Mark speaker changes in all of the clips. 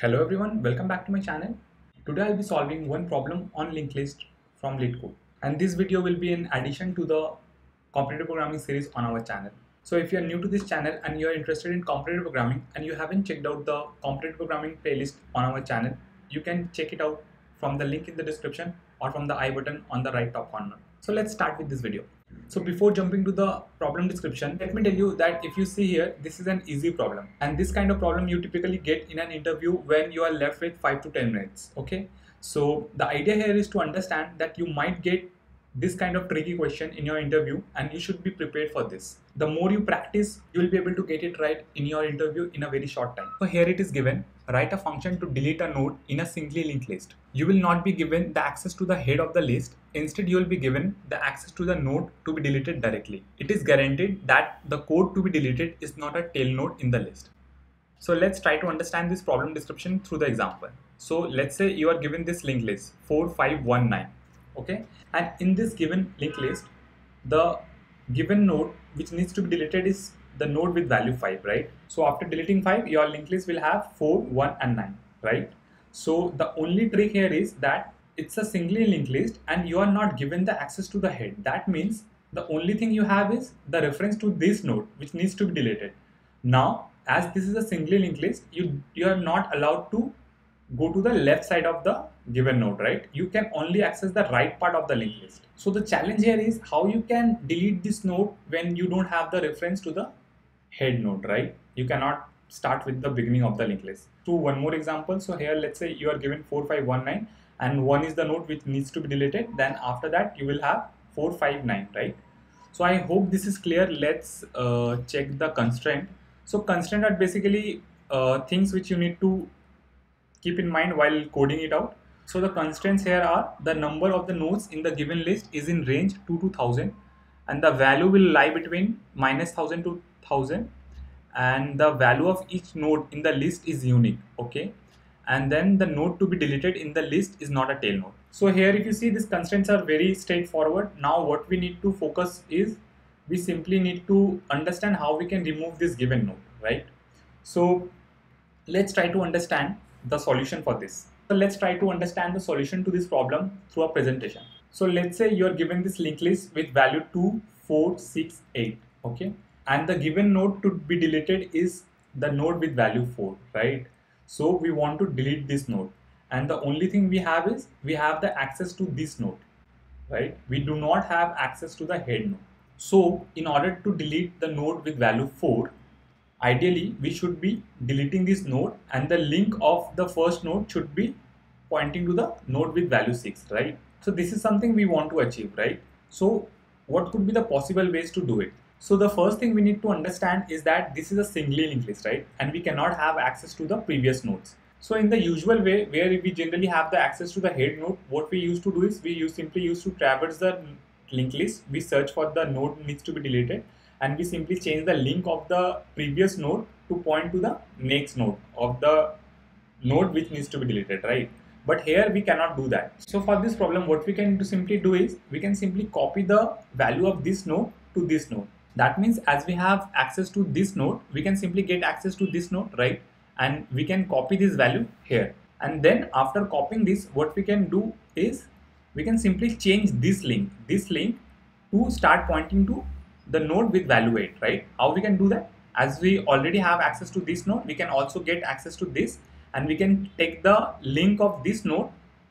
Speaker 1: Hello everyone, welcome back to my channel. Today I'll be solving one problem on linked list from LeetCode. And this video will be in addition to the competitive programming series on our channel. So if you're new to this channel and you're interested in competitive programming and you haven't checked out the competitive programming playlist on our channel, you can check it out from the link in the description or from the i button on the right top corner. So let's start with this video. So before jumping to the problem description, let me tell you that if you see here, this is an easy problem. And this kind of problem you typically get in an interview when you are left with 5 to 10 minutes. Okay. So the idea here is to understand that you might get this kind of tricky question in your interview and you should be prepared for this. The more you practice, you will be able to get it right in your interview in a very short time. So here it is given, write a function to delete a node in a singly linked list. You will not be given the access to the head of the list. Instead, you will be given the access to the node to be deleted directly. It is guaranteed that the code to be deleted is not a tail node in the list. So let's try to understand this problem description through the example. So let's say you are given this linked list 4519 okay? And in this given linked list the given node which needs to be deleted is the node with value 5 right? So after deleting 5 your linked list will have 4 1 and 9 right? So the only trick here is that it's a singly linked list and you are not given the access to the head. That means the only thing you have is the reference to this node which needs to be deleted. Now as this is a singly linked list you you are not allowed to go to the left side of the given node, right? You can only access the right part of the linked list. So the challenge here is how you can delete this node when you don't have the reference to the head node, right? You cannot start with the beginning of the linked list. So one more example. So here, let's say you are given 4519 and one is the node which needs to be deleted. Then after that, you will have 459, right? So I hope this is clear. Let's uh, check the constraint. So constraint are basically uh, things which you need to keep in mind while coding it out. So the constraints here are the number of the nodes in the given list is in range 2 to 1000 and the value will lie between minus 1000 to 1000 and the value of each node in the list is unique okay and then the node to be deleted in the list is not a tail node. So here if you see these constraints are very straightforward. Now what we need to focus is we simply need to understand how we can remove this given node right. So let's try to understand the solution for this. So let's try to understand the solution to this problem through a presentation. So let's say you're given this linked list with value 2, 4, 6, 8, okay? And the given node to be deleted is the node with value 4, right? So we want to delete this node. And the only thing we have is we have the access to this node, right? We do not have access to the head node. So in order to delete the node with value 4, ideally we should be deleting this node and the link of the first node should be pointing to the node with value 6 right? So this is something we want to achieve right? So what could be the possible ways to do it? So the first thing we need to understand is that this is a singly linked list right? And we cannot have access to the previous nodes. So in the usual way where we generally have the access to the head node what we used to do is we use simply used to traverse the linked list. We search for the node needs to be deleted and we simply change the link of the previous node to point to the next node of the node which needs to be deleted, right? But here we cannot do that. So for this problem, what we can simply do is we can simply copy the value of this node to this node. That means as we have access to this node, we can simply get access to this node, right? And we can copy this value here. And then after copying this, what we can do is we can simply change this link, this link to start pointing to the node with value 8, right? How we can do that? As we already have access to this node, we can also get access to this and we can take the link of this node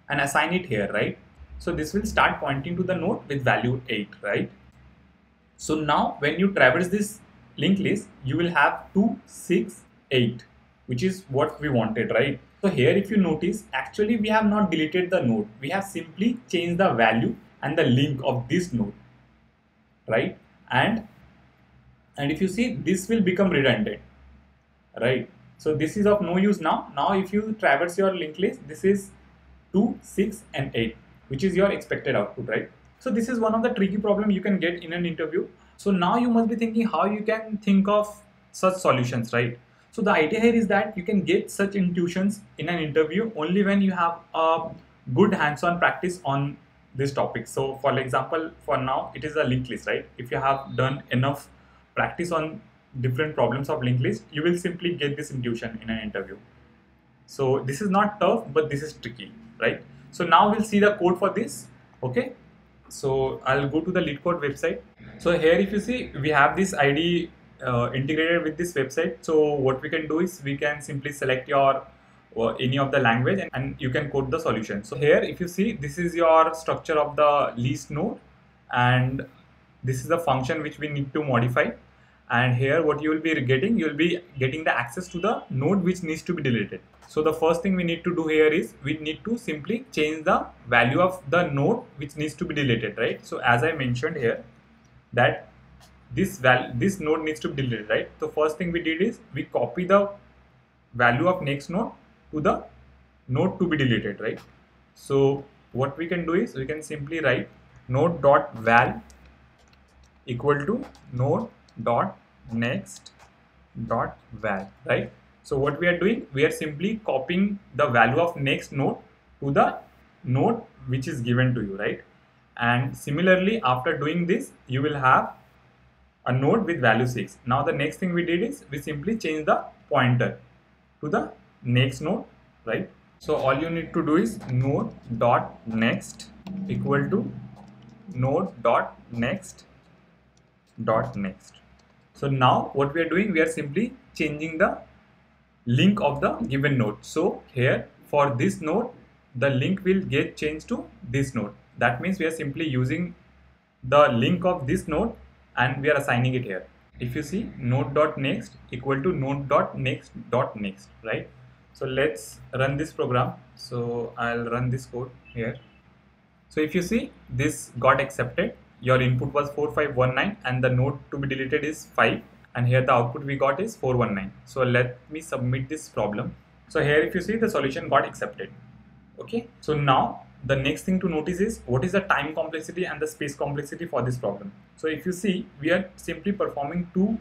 Speaker 1: and assign it here, right? So this will start pointing to the node with value 8, right? So now when you traverse this linked list, you will have 2, 6, 8, which is what we wanted, right? So here if you notice, actually we have not deleted the node. We have simply changed the value and the link of this node, right? And and if you see this will become redundant right? So this is of no use now. Now if you traverse your linked list this is 2 6 and 8 which is your expected output right? So this is one of the tricky problem you can get in an interview. So now you must be thinking how you can think of such solutions right? So the idea here is that you can get such intuitions in an interview only when you have a good hands-on practice on this topic. So for example, for now, it is a linked list, right? If you have done enough practice on different problems of linked list, you will simply get this intuition in an interview. So this is not tough, but this is tricky, right? So now we'll see the code for this. Okay. So I'll go to the LeetCode website. So here, if you see, we have this ID uh, integrated with this website. So what we can do is we can simply select your uh, any of the language and, and you can code the solution. So here, if you see, this is your structure of the list node and this is the function which we need to modify. And here what you will be getting you will be getting the access to the node which needs to be deleted. So the first thing we need to do here is we need to simply change the value of the node which needs to be deleted right? So as i mentioned here that this val this node needs to be deleted right? So first thing we did is we copy the value of next node to the node to be deleted right? So what we can do is we can simply write node dot val equal to node dot next dot val right? So what we are doing we are simply copying the value of next node to the node which is given to you right? And similarly after doing this you will have a node with value 6 now the next thing we did is we simply change the pointer to the next node right so all you need to do is node dot next equal to node dot next dot next so now what we are doing, we are simply changing the link of the given node. So here for this node, the link will get changed to this node. That means we are simply using the link of this node and we are assigning it here. If you see node dot next equal to node dot next dot next right? So let's run this program. So I'll run this code here. So if you see this got accepted. Your input was 4519 and the node to be deleted is 5 and here the output we got is 419 so let me submit this problem. So here if you see the solution got accepted. Okay? So now the next thing to notice is what is the time complexity and the space complexity for this problem? So if you see we are simply performing two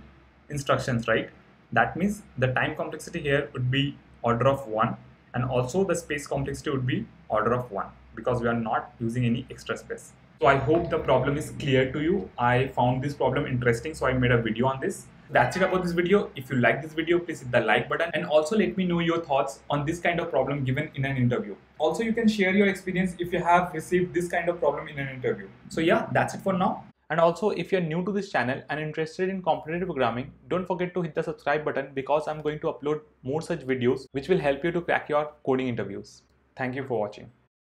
Speaker 1: instructions right? That means the time complexity here would be order of 1 and also the space complexity would be order of 1 because we are not using any extra space so I hope the problem is clear to you. I found this problem interesting, so I made a video on this. That's it about this video. If you like this video, please hit the like button and also let me know your thoughts on this kind of problem given in an interview. Also, you can share your experience if you have received this kind of problem in an interview. So yeah, that's it for now. And also, if you're new to this channel and interested in competitive programming, don't forget to hit the subscribe button because I'm going to upload more such videos which will help you to crack your coding interviews. Thank you for watching.